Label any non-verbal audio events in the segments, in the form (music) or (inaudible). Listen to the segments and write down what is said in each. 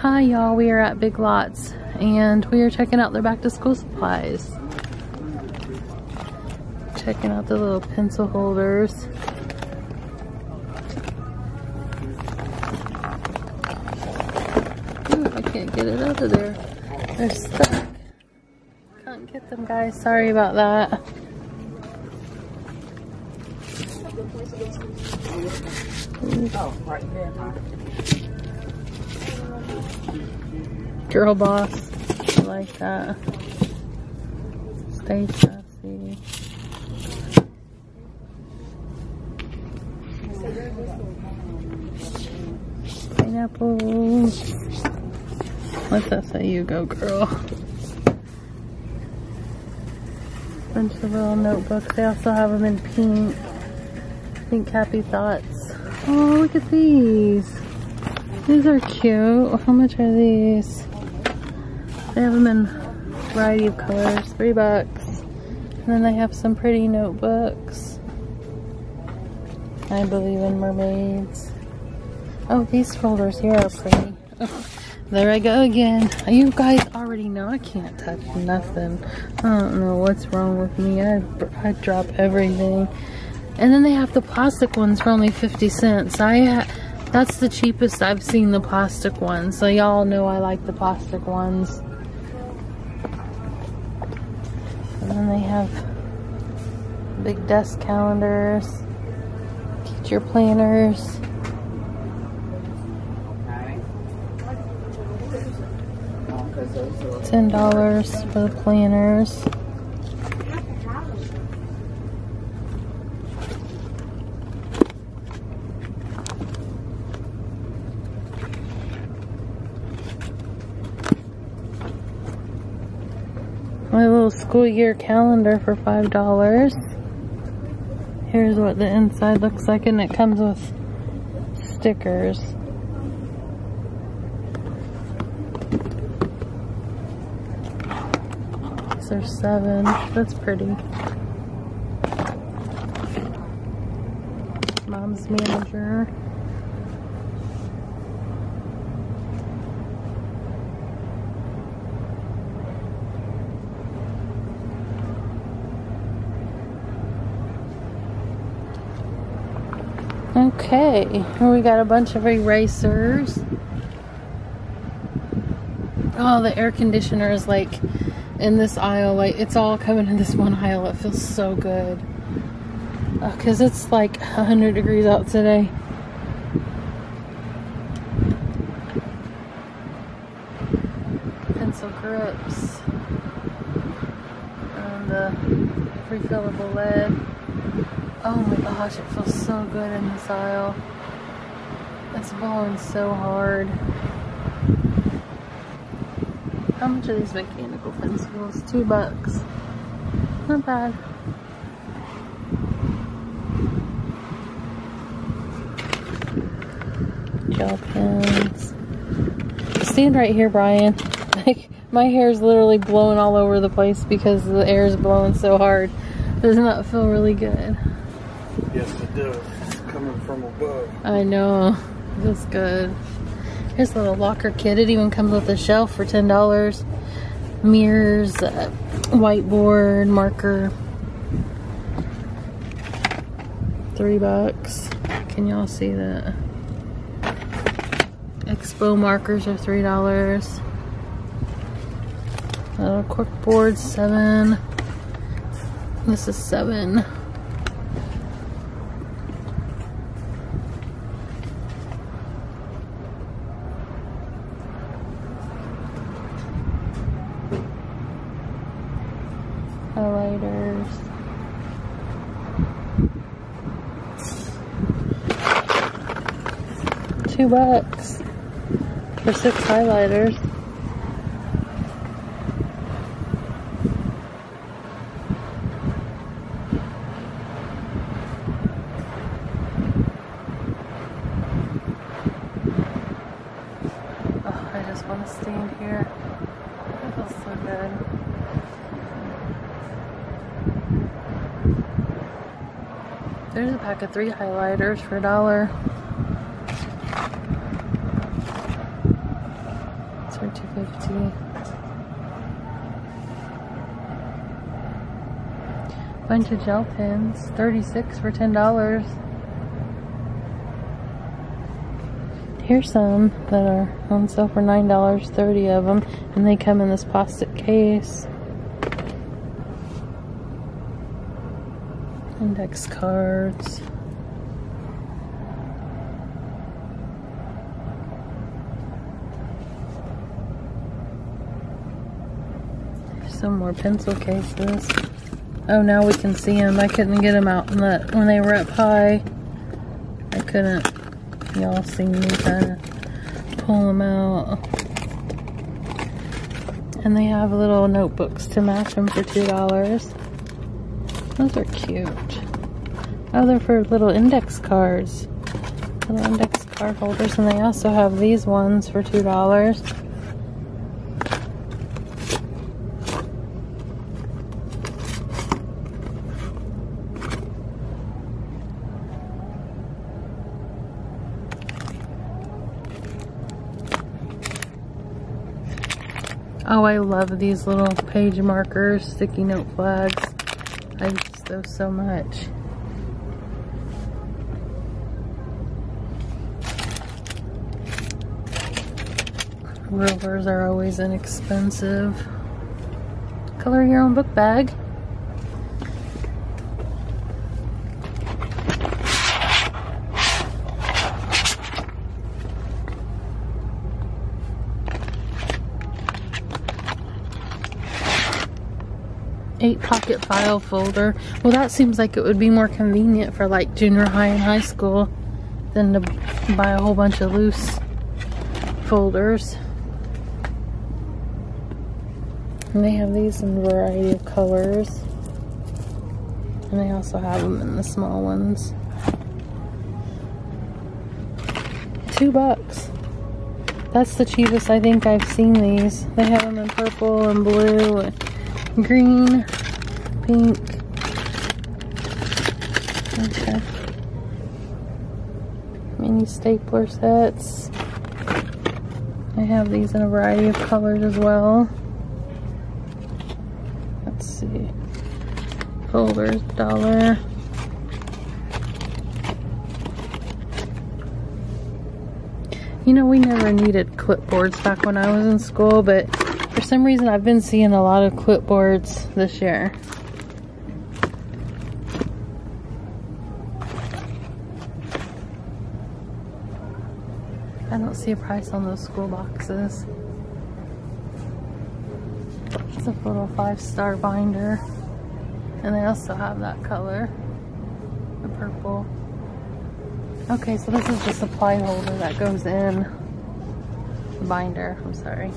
Hi y'all, we are at Big Lots and we are checking out their back to school supplies. Checking out the little pencil holders. Ooh, I can't get it out of there. They're stuck. Can't get them guys, sorry about that. Oh, right there, huh? Girl boss. I like that. Stay sassy. Pineapples. Let that say you go, girl. Bunch of little notebooks. They also have them in pink. Pink happy thoughts. Oh, look at these. These are cute. How much are these? They have them in a variety of colors. Three bucks. And then they have some pretty notebooks. I believe in mermaids. Oh, these folders here are pretty. (laughs) there I go again. You guys already know I can't touch nothing. I don't know what's wrong with me. I, I drop everything. And then they have the plastic ones for only 50 cents. I That's the cheapest I've seen the plastic ones. So y'all know I like the plastic ones. And then they have big desk calendars, teacher planners. Ten dollars for the planners. My little school year calendar for five dollars. Here's what the inside looks like and it comes with stickers. These are seven. That's pretty. Mom's manager. Okay, we got a bunch of erasers. Oh, the air conditioner is like in this aisle. Like it's all coming in this one aisle. It feels so good. Because uh, it's like 100 degrees out today. Pencil grips. And the refillable lead. Oh my gosh, it feels so good in this aisle. It's blowing so hard. How much are these mechanical pencils? Two bucks. Not bad. Gel pens. Stand right here, Brian. (laughs) Like, my hair is literally blowing all over the place because the air is blowing so hard. Doesn't that feel really good? Yes, it does. It's coming from above. I know. It Feels good. Here's a little locker kit. It even comes with a shelf for $10. Mirrors, uh, whiteboard, marker. Three bucks. Can y'all see that? Expo markers are three dollars. Uh, cork board seven. This is seven. highlighters. Two bucks for six highlighters. Oh, I just want to stand here. It feels so good. There's a pack of three highlighters for a dollar. It's for 250 Bunch of gel pens, 36 for $10. Here's some that are on sale for $9, 30 of them, and they come in this plastic case. Index cards. some more pencil cases. Oh, now we can see them. I couldn't get them out the, when they were up high. I couldn't. Y'all see me kind of pull them out. And they have little notebooks to match them for $2. Those are cute. Oh, they're for little index cards. Little index card holders. And they also have these ones for $2. Oh, I love these little page markers, sticky note flags. I those so much. Rulers are always inexpensive. Color your own book bag. Eight pocket file folder. Well, that seems like it would be more convenient for like junior high and high school than to buy a whole bunch of loose folders. And they have these in a variety of colors. And they also have them in the small ones. Two bucks. That's the cheapest I think I've seen these. They have them in purple and blue green, pink. Okay. Mini stapler sets. I have these in a variety of colors as well. Let's see. Folders, dollar. You know, we never needed clipboards back when I was in school, but for some reason, I've been seeing a lot of clipboards this year. I don't see a price on those school boxes. It's a little five-star binder. And they also have that color, the purple. Okay, so this is the supply holder that goes in the binder, I'm sorry.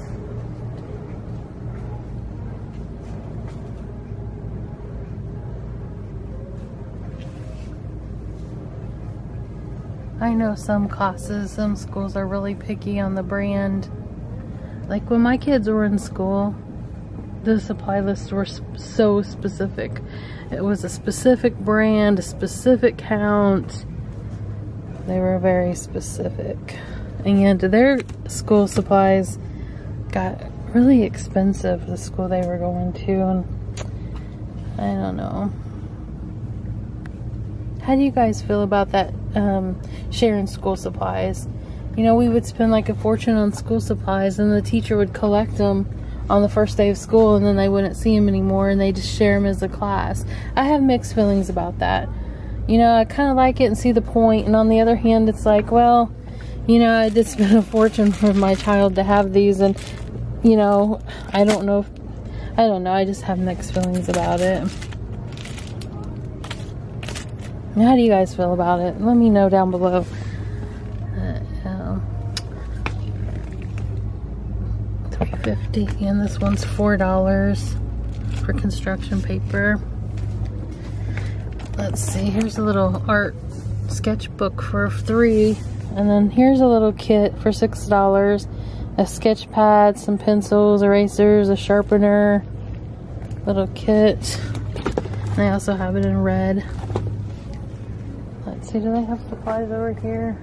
I know some classes, some schools are really picky on the brand. Like when my kids were in school, the supply lists were so specific. It was a specific brand, a specific count. They were very specific. And their school supplies got really expensive, the school they were going to. And I don't know. How do you guys feel about that um, sharing school supplies? You know, we would spend like a fortune on school supplies and the teacher would collect them on the first day of school and then they wouldn't see them anymore and they just share them as a class. I have mixed feelings about that. You know, I kind of like it and see the point and on the other hand, it's like, well, you know, I did (laughs) spend a fortune for my child to have these and, you know, I don't know if, I don't know, I just have mixed feelings about it. How do you guys feel about it? Let me know down below. Uh, um, 350 and this one's $4 for construction paper. Let's see, here's a little art sketchbook for three. And then here's a little kit for $6. A sketch pad, some pencils, erasers, a sharpener, little kit. And they also have it in red see, do they have supplies over here?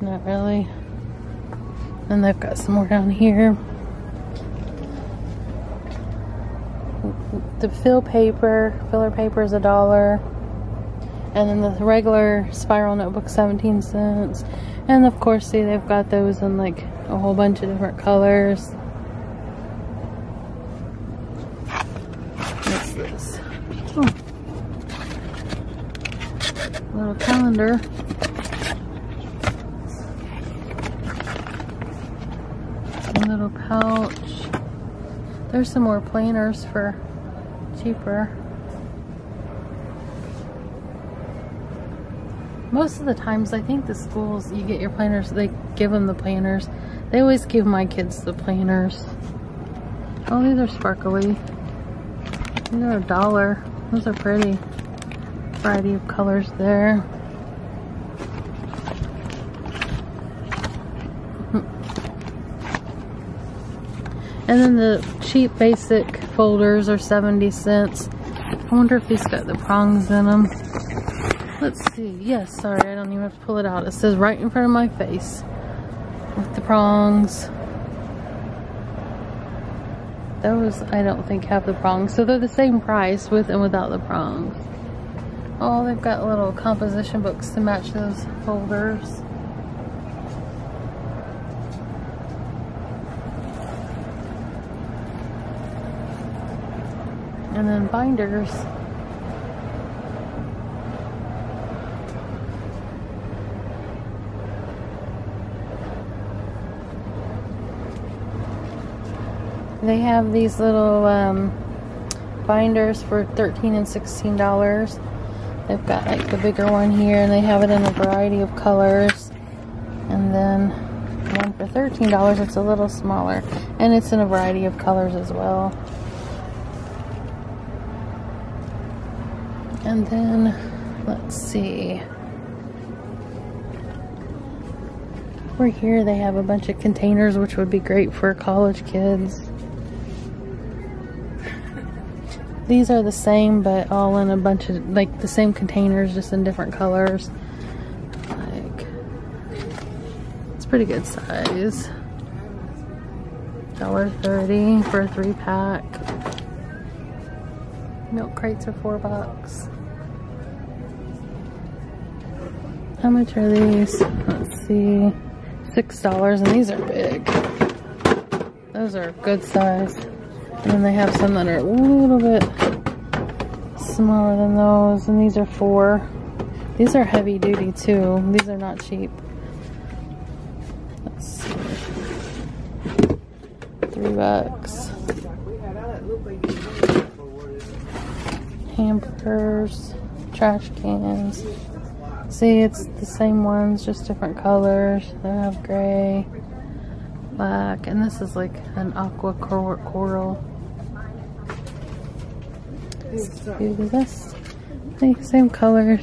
Not really. And they've got some more down here. The fill paper, filler paper is a dollar. And then the regular spiral notebook, 17 cents. And of course, see, they've got those in like a whole bunch of different colors. What's this? Oh. Little calendar. A little pouch. There's some more planners for cheaper. Most of the times, I think the schools, you get your planners, they give them the planners. They always give my kids the planners. Oh, these are sparkly. These are a dollar. Those are pretty. Variety of colors there. (laughs) And then the cheap basic folders are 70 cents. I wonder if these got the prongs in them. Let's see. Yes, sorry, I don't even have to pull it out. It says right in front of my face with the prongs. Those I don't think have the prongs. So they're the same price with and without the prongs. Oh, they've got little composition books to match those folders. And then binders. They have these little um, binders for 13 and 16 dollars. They've got like the bigger one here and they have it in a variety of colors. And then one for $13, it's a little smaller. And it's in a variety of colors as well. And then, let's see. Over here they have a bunch of containers which would be great for college kids. These are the same, but all in a bunch of, like, the same containers, just in different colors. Like, it's pretty good size. $1.30 for a three pack. Milk crates are four bucks. How much are these? Let's see. Six dollars, and these are big. Those are good size. And then they have some that are a little bit smaller than those. And these are four. These are heavy duty too. These are not cheap. Let's see. Three bucks. Hampers, trash cans. See, it's the same ones, just different colors. They have gray, black, and this is like an aqua coral. Do this. Same colors.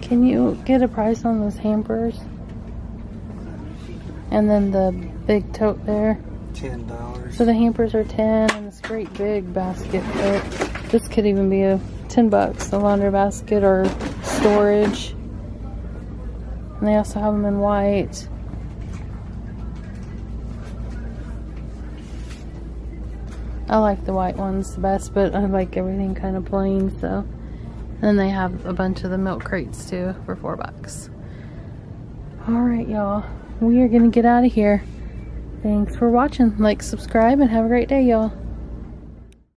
Can you get a price on those hampers? And then the big tote there. Ten dollars. So the hampers are ten and this great big basket fit. This could even be a ten bucks, a laundry basket or storage. And they also have them in white. I like the white ones the best, but I like everything kind of plain, so. And then they have a bunch of the milk crates too for four bucks. Alright, y'all. We are gonna get out of here. Thanks for watching. Like, subscribe, and have a great day, y'all.